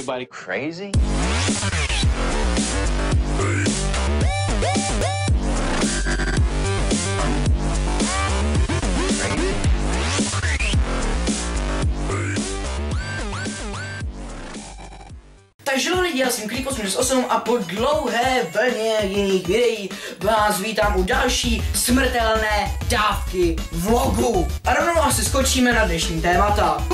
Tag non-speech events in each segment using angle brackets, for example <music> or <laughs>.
everybody crazy? Takže lidi, já jsem Klík 88 a po dlouhé vlně jiných videí vás vítám u další smrtelné dávky vlogu. A rovnou asi skočíme na dnešní témata.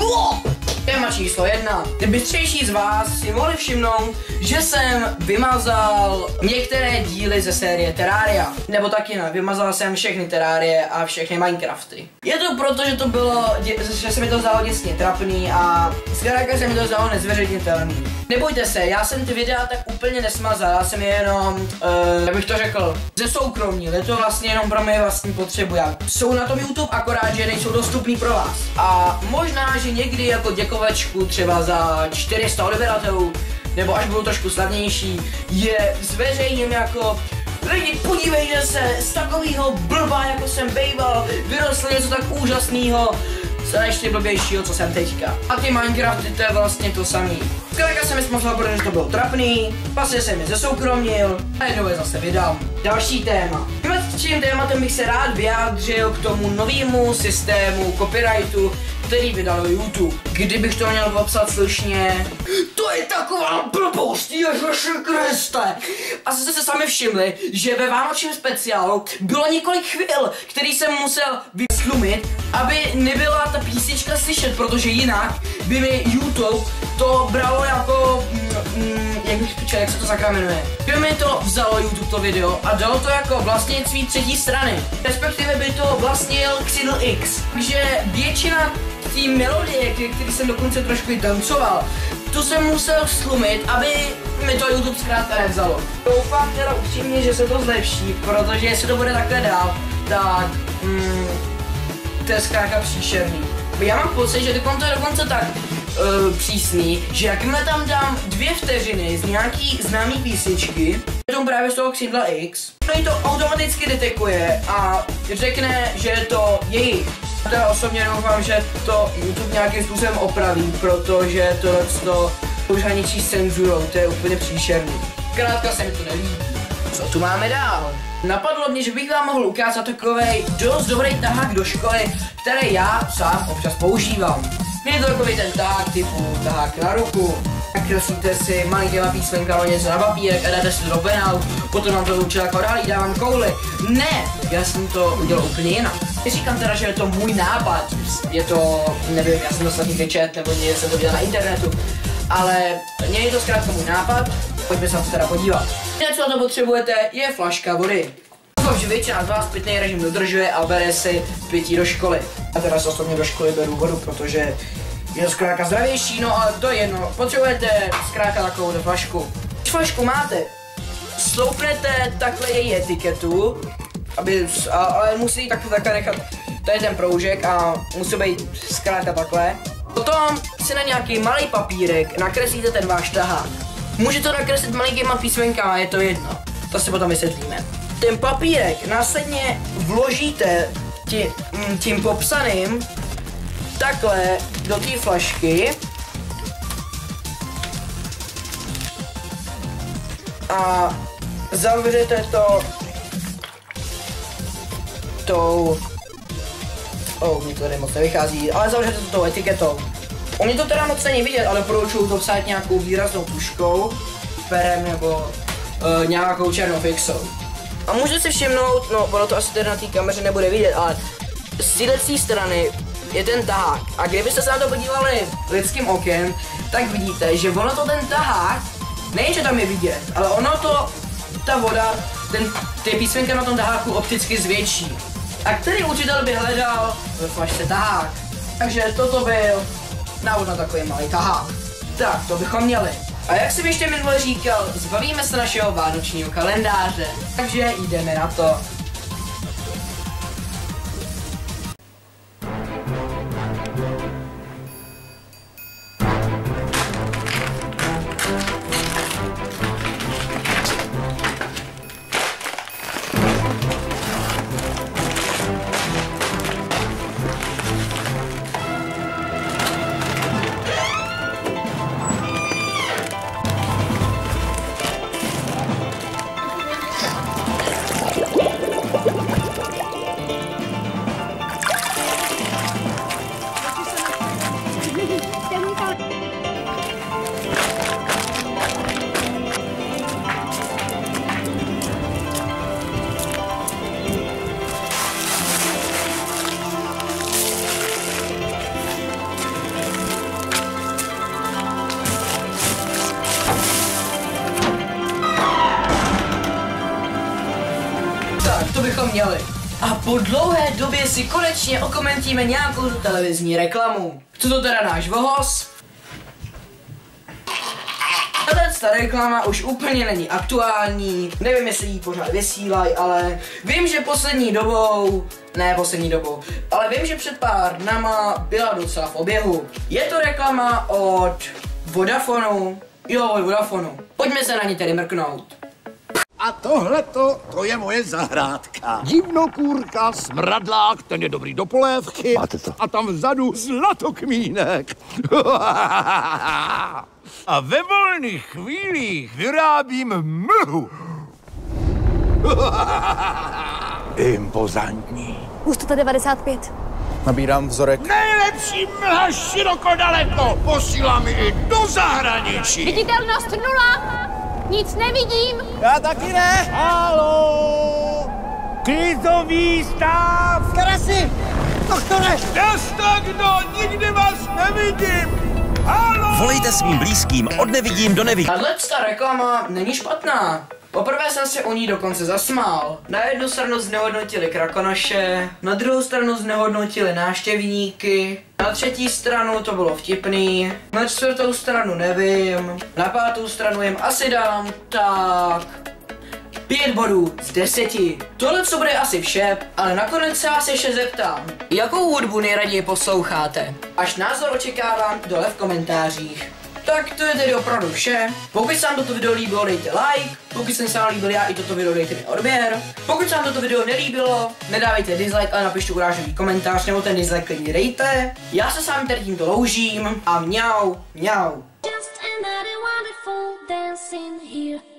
Téma číslo jedna. Ty z vás si mohli všimnout, že jsem vymazal některé díly ze série Terraria. Nebo taky ne, vymazal jsem všechny Terrarie a všechny Minecrafty. Je to proto, že to bylo, že se mi to zdalo děsně trapný a zkrátka se mi to zdalo nezveřejnitelný. Nebojte se, já jsem ty videa tak úplně nesmazal, já jsem je jenom, uh, jak bych to řekl, ze soukromí, je to vlastně jenom pro mě vlastní potřebu. Já jsou na tom YouTube, akorát, že nejsou dostupný pro vás. A možná, že někdy jako děkovačku třeba za 400 odběratelů, nebo až budou trošku slavnější, je zveřejním jako Lidi, podívejte se, z takového blba, jako jsem bejval, vyrostl něco tak úžasného, co ještě blbějšího, co jsem teďka. A ty Minecrafty, to je vlastně to samý. Zkrátka jsem mi smazal, protože to bylo trapný, pasně jsem je zesoukromnil a jednou je zase vydal. Další téma. Tím tématem bych se rád vyjádřil k tomu novému systému copyrightu, který vydal YouTube. Kdybych to měl popsat slušně, to je taková blbost, ježiši Kriste. A jste se sami všimli, že ve vánočním speciálu bylo několik chvil, který jsem musel vyslumit, aby nebyla ta písnička slyšet, protože jinak by mi YouTube to bralo jako, mm, mm, jak bych počkal, jak se to zakamenuje. By mi to vzalo YouTube to video a dalo to jako vlastnictví třetí strany. Respektive by to vlastnil Xidl X. Takže většina té melodie, který jsem dokonce trošku i tancoval, tu jsem musel slumit, aby mi to YouTube zkrátka nevzalo. Doufám teda upřímně, že se to zlepší, protože jestli to bude takhle dál, tak mm, to je zkrátka příšerný. Já mám pocit, že dokonce je dokonce tak uh, přísný, že jakmile tam dám dvě vteřiny z nějaký známý písničky, tomu právě z toho Xindla X, to to automaticky detekuje a řekne, že je to jejich. Já osobně doufám, že to YouTube nějakým způsobem opraví, protože to, to už hraničí s cenzurou, to je úplně příšerný. Krátka se mi to nelíbí. Co tu máme dál? Napadlo mě, že bych vám mohl ukázat takový dost dobrý tahák do školy, který já sám občas používám. Takový ten tahák typu tahák na ruku, nakreslíte si malýma písmenkama něco na papírek a dáte si to do penálu, potom vám to učil jako dálí, dávám kouli. Ne, já jsem to udělal úplně jinak. Říkám teda, že je to můj nápad, je to, nevím, já jsem to snad vyčet, nebo někde jsem to viděl na internetu, ale mě je to zkrátka můj nápad, pojďme se na to teda podívat. Co na to potřebujete, je flaška vody. Doufám, že většina z vás pitný režim dodržuje a bere si pití do školy. A teda se osobně do školy beru vodu, protože je to zkrátka zdravější, no ale to je jedno. Potřebujete zkrátka takovou flašku. Když flašku máte, sloupnete takhle její etiketu, aby, ale musí takhle, takhle nechat, to je ten proužek a musí být zkrátka takhle. Potom si na nějaký malý papírek nakreslíte ten váš tahák. Můžete to nakreslit malikýma písmenkama, je to jedno. To si potom vysvětlíme. Ten papírek následně vložíte tí, mm, tím popsaným takhle do té flašky a zavřete to tou oh, mě to tady moc nevychází, ale zavřete to tou etiketou. Mě to teda moc není vidět, ale doporučuju to psát nějakou výraznou tuškou, perem nebo uh, nějakou černou fixou. A můžete si všimnout, no ono to asi teda na té kameře nebude vidět, ale z této strany je ten tahák. A kdybyste se na to podívali lidským okem, tak vidíte, že ono to ten tahák, nejen, že tam je vidět, ale ono to, ta voda, ten, ty písmenka na tom taháku opticky zvětší. A který učitel by hledal ve flašce tahák? Takže toto byl návod na takový malý tahák. Tak, to bychom měli. A jak jsem ještě minule říkal, zbavíme se našeho vánočního kalendáře. Takže jdeme na to. Měli. A po dlouhé době si konečně okomentíme nějakou televizní reklamu. Co to teda náš vohos? Tahle ta reklama už úplně není aktuální, nevím jestli ji pořád vysílají, ale vím, že poslední dobou, ne poslední dobou, ale vím, že před pár dnama byla docela v oběhu. Je to reklama od Vodafonu, jo, od Vodafonu. Pojďme se na ně tedy mrknout. A tohle to je moje zahrádka. Divnokůrka, smradlák, ten je dobrý do polévky. Máte to. A tam vzadu zlatokmínek. <laughs> A ve volných chvílích vyrábím mlhu. <laughs> Impozantní. Už to 95. Nabírám vzorek. Nejlepší mlha široko daleko. Posílám i do zahraničí. Viditelnost nula. Nic nevidím. Já taky ne. Halo! Krizový stav! Karasi! Doktore! Zas tak, kdo? Nikdy vás nevidím! Halo! Volejte svým blízkým od nevidím do nevidím. Tahle ta reklama není špatná. Poprvé jsem se o ní dokonce zasmál. Na jednu stranu znehodnotili krakonoše, na druhou stranu znehodnotili návštěvníky, na třetí stranu to bylo vtipný, na čtvrtou stranu nevím, na pátou stranu jim asi dám tak... Pět bodů z deseti. Tohle co bude asi vše, ale nakonec se vás ještě zeptám. Jakou hudbu nejraději posloucháte? Až názor očekávám dole v komentářích. Tak to je tedy opravdu vše. Pokud se vám toto video líbilo, dejte like. Pokud se vám líbil já i toto video, dejte mi odběr. Pokud se vám toto video nelíbilo, nedávejte dislike, ale napište urážlivý komentář, nebo ten dislike klidně dejte. Já se s vámi tady tímto loužím a mňau, mňau. Just another wonderful here.